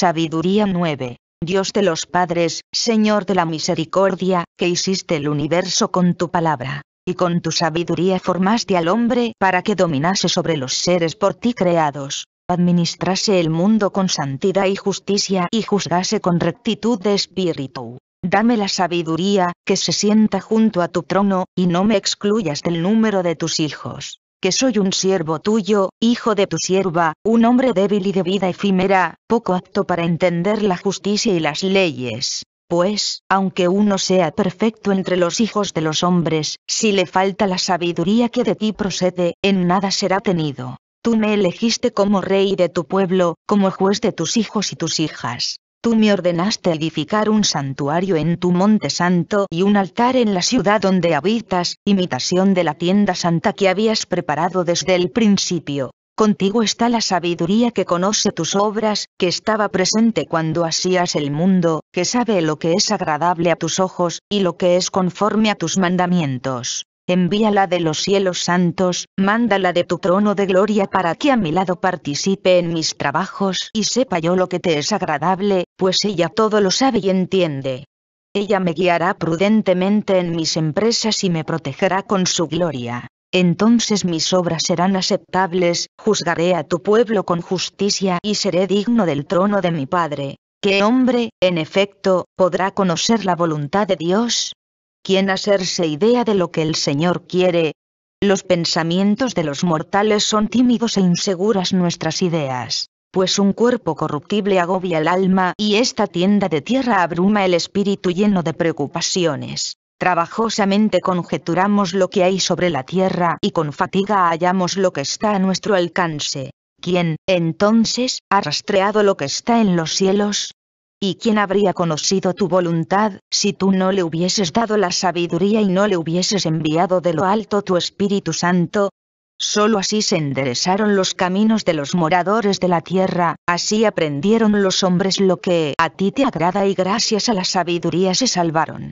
Sabiduría 9. Dios de los padres, Señor de la misericordia, que hiciste el universo con tu palabra, y con tu sabiduría formaste al hombre para que dominase sobre los seres por ti creados, administrase el mundo con santidad y justicia y juzgase con rectitud de espíritu. Dame la sabiduría, que se sienta junto a tu trono, y no me excluyas del número de tus hijos que soy un siervo tuyo, hijo de tu sierva, un hombre débil y de vida efímera, poco apto para entender la justicia y las leyes. Pues, aunque uno sea perfecto entre los hijos de los hombres, si le falta la sabiduría que de ti procede, en nada será tenido. Tú me elegiste como rey de tu pueblo, como juez de tus hijos y tus hijas. Tú me ordenaste edificar un santuario en tu monte santo y un altar en la ciudad donde habitas, imitación de la tienda santa que habías preparado desde el principio. Contigo está la sabiduría que conoce tus obras, que estaba presente cuando hacías el mundo, que sabe lo que es agradable a tus ojos, y lo que es conforme a tus mandamientos envíala de los cielos santos, mándala de tu trono de gloria para que a mi lado participe en mis trabajos y sepa yo lo que te es agradable, pues ella todo lo sabe y entiende. Ella me guiará prudentemente en mis empresas y me protegerá con su gloria. Entonces mis obras serán aceptables, juzgaré a tu pueblo con justicia y seré digno del trono de mi Padre. ¿Qué hombre, en efecto, podrá conocer la voluntad de Dios? ¿Quién hacerse idea de lo que el Señor quiere? Los pensamientos de los mortales son tímidos e inseguras nuestras ideas, pues un cuerpo corruptible agobia el alma y esta tienda de tierra abruma el espíritu lleno de preocupaciones. Trabajosamente conjeturamos lo que hay sobre la tierra y con fatiga hallamos lo que está a nuestro alcance. ¿Quién, entonces, ha rastreado lo que está en los cielos? ¿Y quién habría conocido tu voluntad, si tú no le hubieses dado la sabiduría y no le hubieses enviado de lo alto tu Espíritu Santo? Solo así se enderezaron los caminos de los moradores de la tierra, así aprendieron los hombres lo que a ti te agrada y gracias a la sabiduría se salvaron.